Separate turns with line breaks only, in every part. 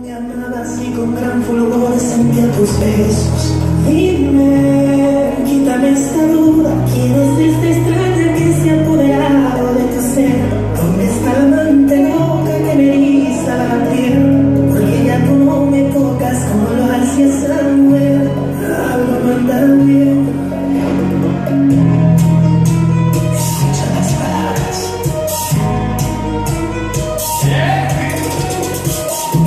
me amabas y con gran fulgor sentía tus besos. Dime.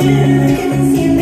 I can see